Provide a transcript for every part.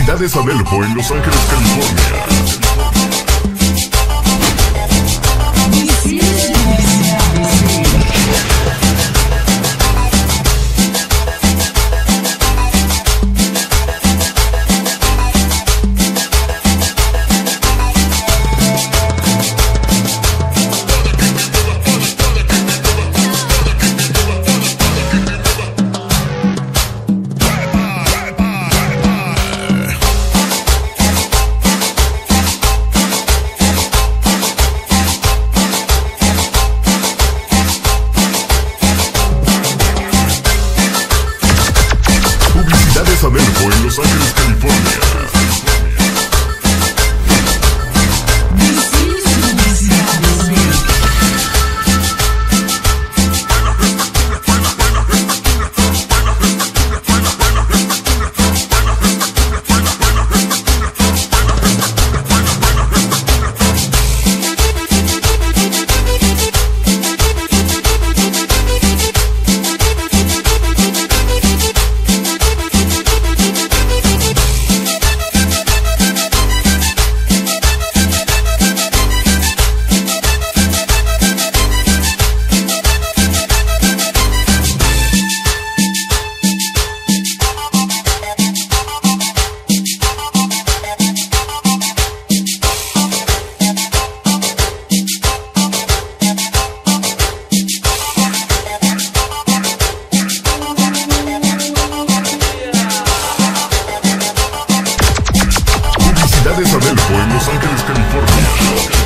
Publicidades Adelfo en Los Ángeles, California. fucking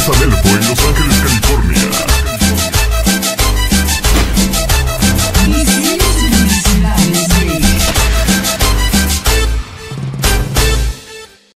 Isabel fue en Los Ángeles, California.